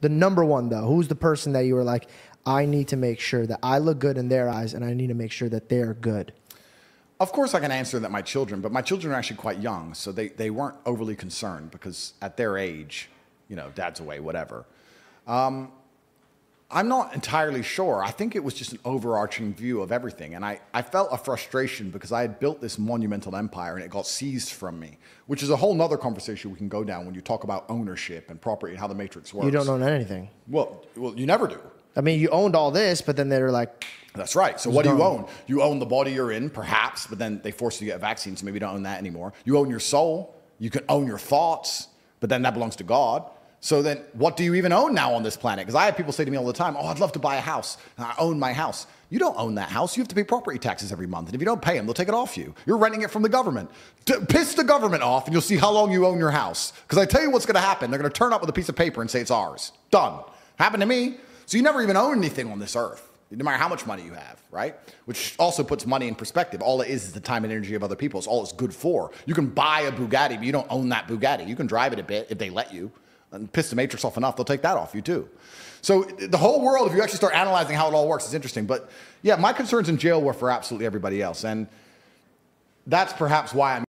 The number one though, who's the person that you were like, I need to make sure that I look good in their eyes, and I need to make sure that they're good. Of course, I can answer that my children, but my children are actually quite young, so they, they weren't overly concerned because at their age, you know, dad's away, whatever. Um, I'm not entirely sure. I think it was just an overarching view of everything. And I, I felt a frustration because I had built this monumental empire and it got seized from me, which is a whole nother conversation we can go down when you talk about ownership and property and how the matrix works. You don't own anything. Well, well, you never do. I mean, you owned all this, but then they're like, That's right. So what do you own? You own the body you're in, perhaps, but then they force you to get a vaccine, so maybe you don't own that anymore. You own your soul. You can own your thoughts, but then that belongs to God. So then what do you even own now on this planet? Because I have people say to me all the time, oh, I'd love to buy a house. And I own my house. You don't own that house. You have to pay property taxes every month. And if you don't pay them, they'll take it off you. You're renting it from the government. D- piss the government off and you'll see how long you own your house. Because I tell you what's going to happen. They're going to turn up with a piece of paper and say it's ours. Done. Happened to me. So you never even own anything on this earth, no matter how much money you have, right? Which also puts money in perspective. All it is is the time and energy of other people. It's all it's good for. You can buy a Bugatti, but you don't own that Bugatti. You can drive it a bit if they let you. And piss the matrix off enough, they'll take that off you too. So the whole world, if you actually start analyzing how it all works, is interesting. But yeah, my concerns in jail were for absolutely everybody else. And that's perhaps why I'm